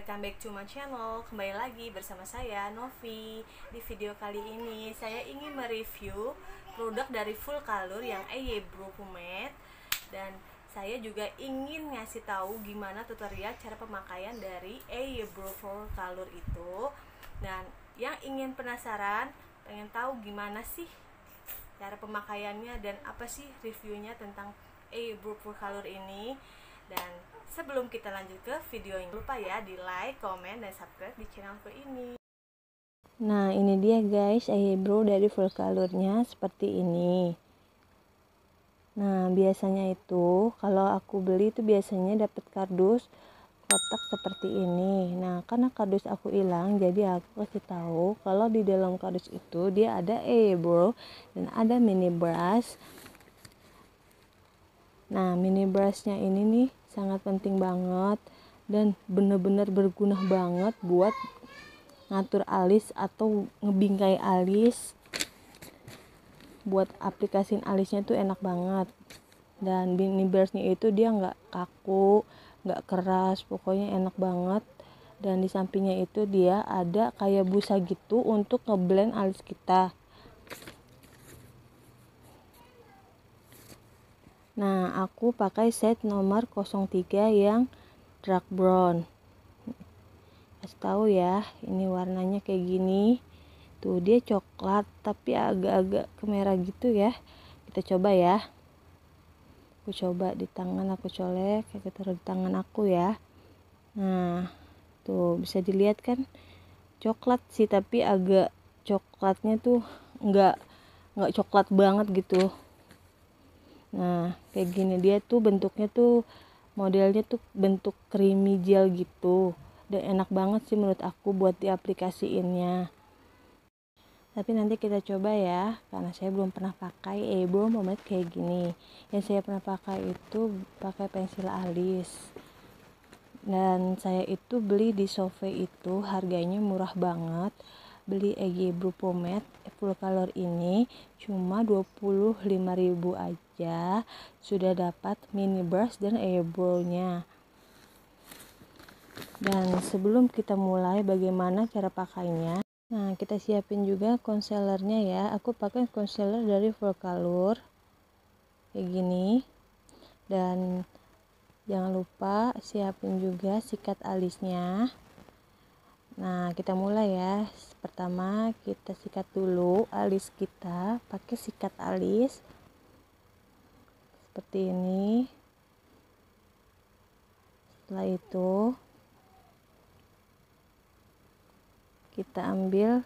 Welcome back to my channel. Kembali lagi bersama saya Novi Di video kali ini. Saya ingin mereview produk dari Full Color yang EY Bro Pomade. Dan saya juga ingin ngasih tahu gimana tutorial cara pemakaian dari EY Bro Full Color itu. Dan yang ingin penasaran pengen tahu gimana sih cara pemakaiannya dan apa sih reviewnya tentang EY Bro Full Color ini dan sebelum kita lanjut ke video ini lupa ya di like, komen, dan subscribe di channelku ini. Nah ini dia guys eyebrow dari full colornya seperti ini. Nah biasanya itu kalau aku beli itu biasanya dapat kardus kotak seperti ini. Nah karena kardus aku hilang jadi aku kasih tahu kalau di dalam kardus itu dia ada eyebrow dan ada mini brush. Nah mini brushnya ini nih sangat penting banget dan bener-bener berguna banget buat ngatur alis atau ngebingkai alis. Buat aplikasiin alisnya tuh enak banget. Dan mini brushnya itu dia nggak kaku nggak keras pokoknya enak banget. Dan di sampingnya itu dia ada kayak busa gitu untuk ngeblend alis kita Nah, aku pakai set nomor 03 yang dark brown. Kasih tahu ya, ini warnanya kayak gini. Tuh, dia coklat tapi agak-agak kemerah gitu ya. Kita coba ya. Aku coba di tangan aku colek, kita taruh di tangan aku ya. Nah, tuh bisa dilihat kan coklat sih tapi agak coklatnya tuh enggak enggak coklat banget gitu nah kayak gini dia tuh bentuknya tuh modelnya tuh bentuk creamy gel gitu. Dan enak banget sih menurut aku buat diaplikasiinnya. Tapi nanti kita coba ya karena saya belum pernah pakai eyebrow pomade kayak gini. Yang saya pernah pakai itu pakai pensil alis. Dan saya itu beli di Sofe itu harganya murah banget beli eyebrow pomade full color ini cuma 25.000 aja. Sudah dapat mini brush dan eyebrownya. Dan sebelum kita mulai bagaimana cara pakainya? Nah kita siapin juga concealernya ya. Aku pakai concealer dari full color. Kayak gini. Dan jangan lupa siapin juga sikat alisnya nah kita mulai ya. Pertama kita sikat dulu alis kita. Pakai sikat alis. Seperti ini. Setelah itu kita ambil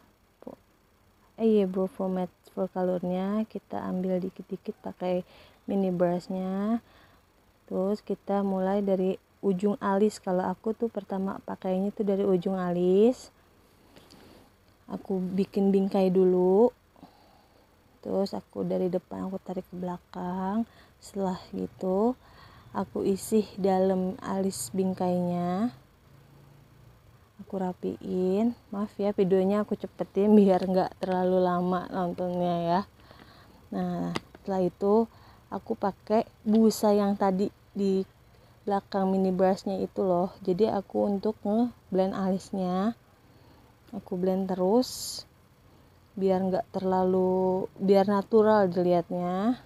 eh bro format full colornya. Kita ambil dikit-dikit pakai mini brushnya. Terus kita mulai dari ujung alis. Kalau aku tuh pertama pakainya tuh dari ujung alis. Aku bikin bingkai dulu. Terus aku dari depan aku tarik ke belakang. Setelah gitu aku isi dalam alis bingkainya. Aku rapiin. Maaf ya videonya aku cepetin biar nggak terlalu lama nontonnya ya. Nah setelah itu aku pakai busa yang tadi di belakang mini brushnya itu loh. Jadi aku untuk ngeblend alisnya. Aku blend terus biar nggak terlalu biar natural dilihatnya.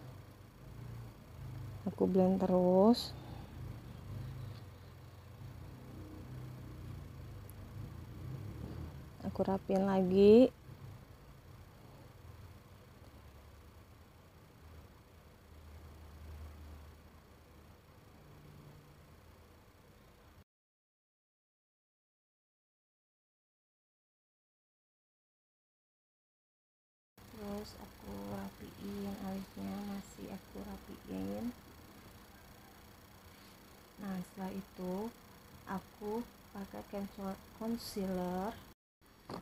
Aku blend terus. Aku rapin lagi terus aku rapiin alisnya masih aku rapiin. Nah setelah itu aku pakai concealer.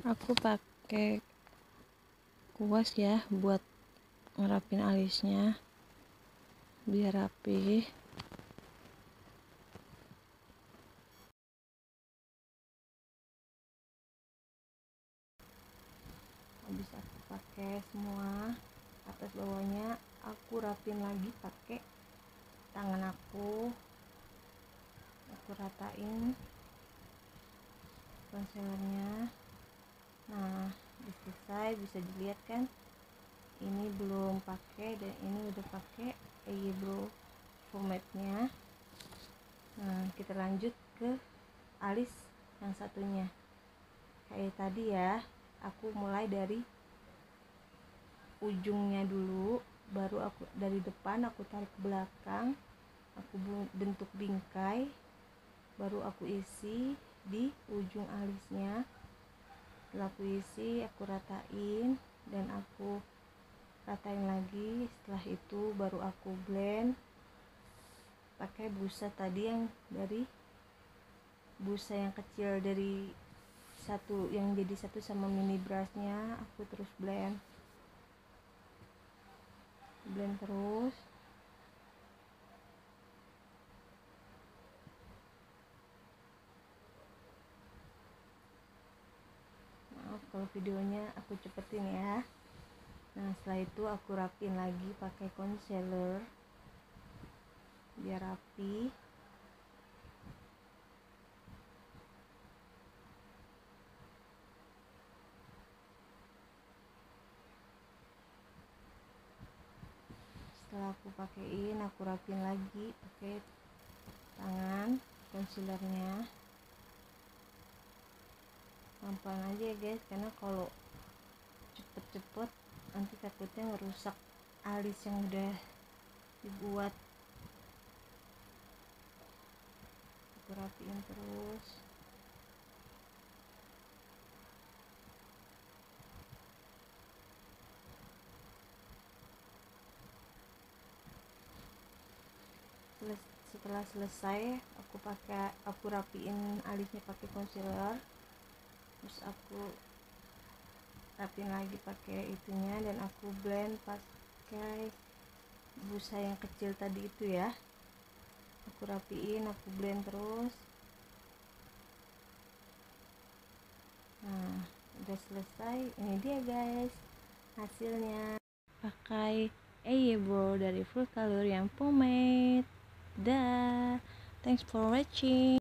Aku pakai kuas ya buat ngerapin alisnya biar rapi habis aku pakai semua atas bawahnya. Aku rapin lagi pakai tangan aku. Aku ratain concealernya nah selesai bisa dilihat kan? Ini belum pakai dan ini udah pakai. Eyebrow pomade nya nah kita lanjut ke alis yang satunya. Kayak tadi ya aku mulai dari ujungnya dulu baru aku dari depan aku tarik ke belakang aku bentuk bingkai baru aku isi di ujung alisnya. Setelah aku isi aku ratain dan aku ratain lagi. Setelah itu baru aku blend pakai busa tadi yang dari busa yang kecil dari satu yang jadi satu sama mini brushnya aku terus blend blend terus. Kalau videonya aku cepetin ya. Nah setelah itu aku rapin lagi pakai concealer biar rapi setelah aku pakaiin aku rapin lagi pakai tangan concealernya. Pelan-pelan aja ya guys karena kalau cepet-cepet nanti takutnya ngerusak alis yang udah dibuat. Aku rapiin terus setelah selesai aku pakai aku rapiin alisnya pakai concealer. Terus aku rapin lagi pakai itunya dan aku blend pakai busa yang kecil tadi itu ya. Aku rapiin aku blend terus. Nah udah selesai. Ini dia guys hasilnya. Pakai eyebrow dari full color yang pomade dah. Thanks for watching